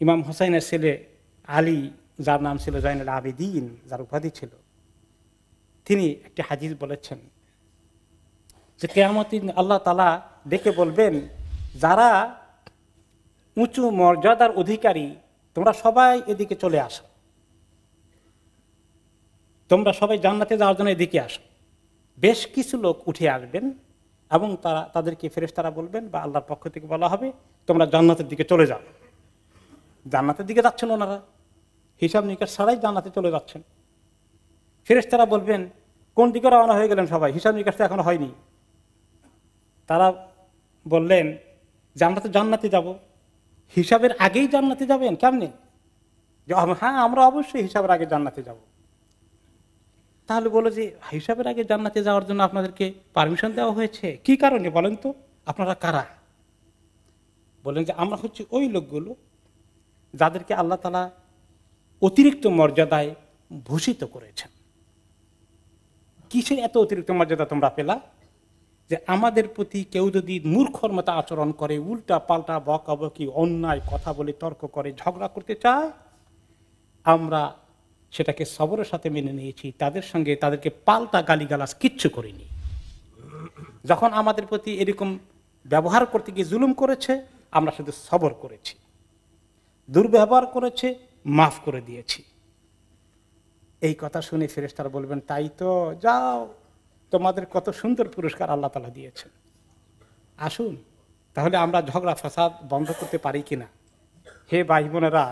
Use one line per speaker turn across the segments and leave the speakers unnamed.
ইমাম হোসাইনের ছেলে আলী, যার নাম ছিল জয়নুল আবেদিন, যার উপাধি ছিল, তিনি একটি হাজির বলেছেন যে কেয়ামত আল্লাহ তালা ডেকে বলবেন, যারা উঁচু মর্যাদার অধিকারী, তোমরা সবাই এদিকে চলে আসো। তোমরা সবাই জান্নাতে যাওয়ার জন্য এদিকে আসো। বেশ কিছু লোক উঠে আসবেন এবং তারা, তাদেরকে ফেরেস তারা বলবেন বা আল্লাহর পক্ষ থেকে বলা হবে, তোমরা জান্নাতের দিকে চলে যাও। জান্নাতের দিকে যাচ্ছেন ওনারা। হিসাব নিকাশ ছাড়াই জান্নাতে চলে যাচ্ছেন। ফেরেস তারা বলবেন, কোন দিকে রওনা হয়ে গেলেন সবাই? হিসাব নিকাশ তো এখনও হয়নি। তারা বললেন যে আমরা তো জান্নাতে যাব। হিসাবের আগেই জান্নাতে যাবেন? কেমনি? হ্যাঁ আমরা অবশ্যই হিসাবের আগে জান্নাতে যাব। তাহলে বলো যে, হিসাবের আগে জান্নাতে যাওয়ার জন্য আপনাদেরকে পারমিশন দেওয়া হয়েছে? কি কারণে বলেন তো? আপনারা কারা? বলেন যে, আমরা হচ্ছে ওই লোকগুলো যাদেরকে আল্লাহ তালা অতিরিক্ত মর্যাদায় ভূষিত করেছেন। কিসের এত অতিরিক্ত মর্যাদা তোমরা পেলা? যে আমাদের প্রতি কেউ যদি মূর্খর মতো আচরণ করে, উল্টা পাল্টা বকাবকি অন্যায় কথা বলে, তর্ক করে, ঝগড়া করতে চায়, আমরা সেটাকে সবরের সাথে মেনে নিয়েছি, তাদের সঙ্গে তাদেরকে পাল্টা গালিগালাজ কিচ্ছু করিনি। যখন আমাদের প্রতি এরকম ব্যবহার করতে গিয়ে জুলুম করেছে, আমরা শুধু সবর করেছি। দুর্ব্যবহার করেছে, মাফ করে দিয়েছি। এই কথা শুনে ফেরেস্তারা বলবেন, তাই তো, যাও, তোমাদের কত সুন্দর পুরস্কার আল্লাহ তালা দিয়েছেন। আসুন, তাহলে আমরা ঝগড়া, ফাসাদ বন্ধ করতে পারি কিনা হে ভাই বোনেরা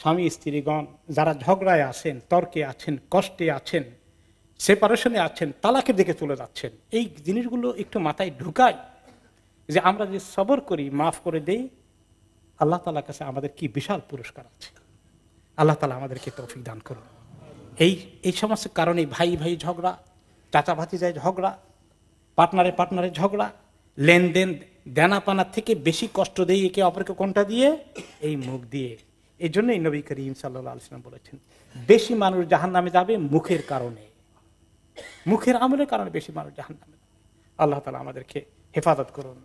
স্বামী, স্ত্রীগণ, যারা ঝগড়ায় আছেন, তর্কে আছেন, কষ্টে আছেন সেপারেশনে আছেন, তালাকের দিকে চলে যাচ্ছেন, এই জিনিসগুলো একটু মাথায় ঢুকায় যে আমরা যে সবর করি, মাফ করে দেই আল্লাহ তালার কাছে আমাদের কি বিশাল পুরস্কার আছে? আল্লাহ তালা আমাদেরকে তৌফিক দান করুন। এই এই সমস্ত কারণে ভাই ভাই ঝগড়া, চাচা ভাতি যায় ঝগড়া, পার্টনারে পার্টনারে ঝগড়া, লেনদেন দেনাপানার থেকে বেশি কষ্ট দেয় একে অপরকে কোনটা দিয়ে? এই মুখ দিয়ে। এই জন্যই নবী করিম সাল্লাহ আলসালাম বলেছেন, বেশি মানুষ জাহান নামে যাবে মুখের কারণে। মুখের আমলের কারণে বেশি মানুষ জাহান নামে আল্লাহ তালা আমাদেরকে হেফাজত করুন।